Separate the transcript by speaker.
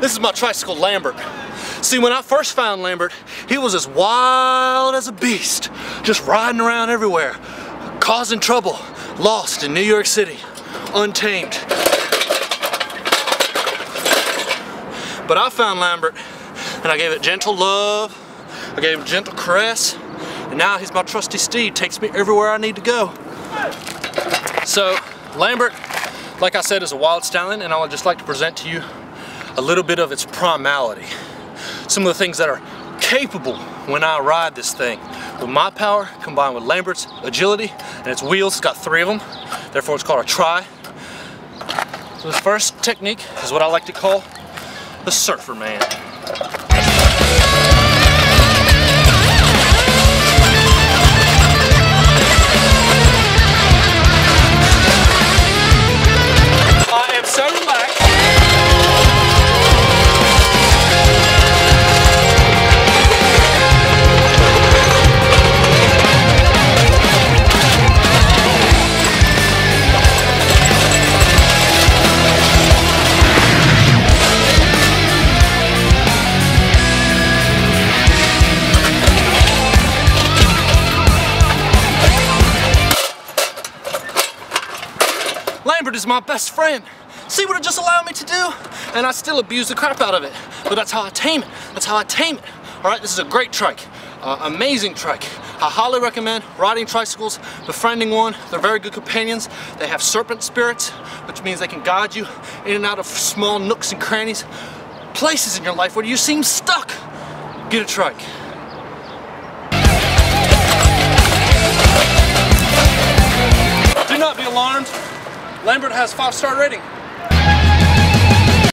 Speaker 1: This is my tricycle Lambert. See, when I first found Lambert, he was as wild as a beast, just riding around everywhere, causing trouble, lost in New York City, untamed. But I found Lambert, and I gave it gentle love, I gave him gentle caress, and now he's my trusty steed, takes me everywhere I need to go. So, Lambert, like I said, is a wild stallion, and I would just like to present to you a little bit of its primality. Some of the things that are capable when I ride this thing. With my power combined with Lambert's agility and its wheels, it's got three of them, therefore it's called a tri. So this first technique is what I like to call the surfer man. Lambert is my best friend. See what it just allowed me to do? And I still abuse the crap out of it. But that's how I tame it. That's how I tame it. All right, this is a great trike. Uh, amazing trike. I highly recommend riding tricycles, befriending one. They're very good companions. They have serpent spirits, which means they can guide you in and out of small nooks and crannies, places in your life where you seem stuck. Get a trike. Lambert has five-star rating.